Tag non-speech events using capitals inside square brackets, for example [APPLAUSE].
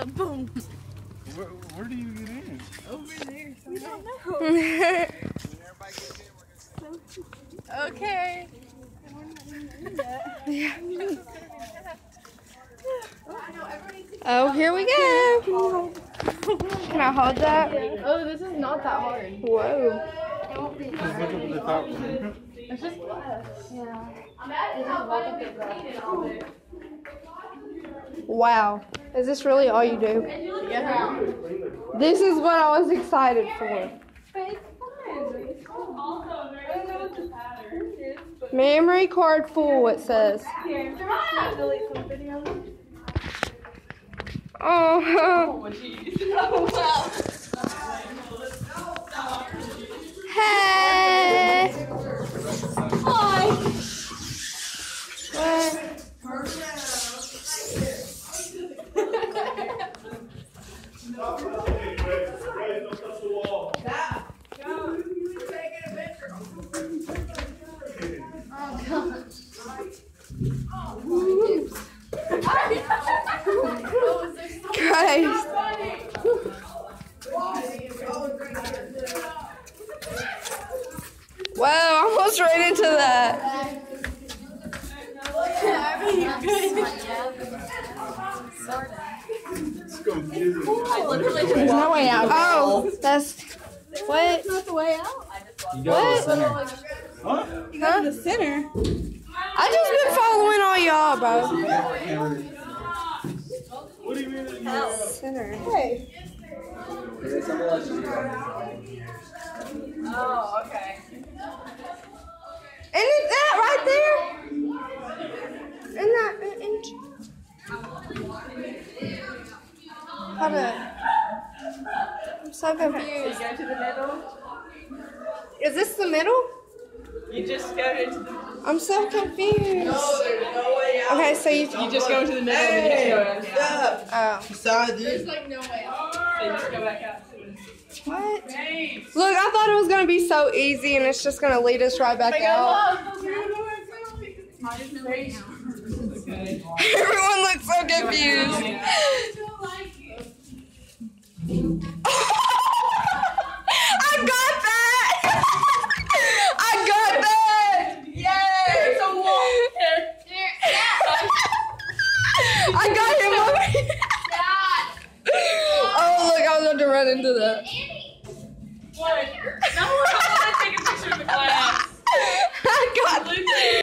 the boom. Where, where do you get in? Over there. We don't know. [LAUGHS] Okay. oh, here we go. Can I hold that? Oh, this is not that hard. Whoa. Just look up at the top. It's just glass. Yeah. Wow. Is this really all you do? Yeah. This is what I was excited for. Memory card full, it says. Oh. [LAUGHS] Wow, right into that. It's going to get There's no way out. Oh, that's what? Not the way out. You go to the center. Huh? Huh? The center. I just been following all y'all, bro. What do you mean? that you- Center. Oh, Hold up. I'm so confused. You Go to the middle. Is this the middle? You just go into the. I'm so confused. No, no way out. Okay, so you. You just go into the middle and then you just go out. Oh. There's like no way out. So you just go back out. What? Look, I thought it was gonna be so easy, and it's just gonna lead us right back out. [LAUGHS] into that. What?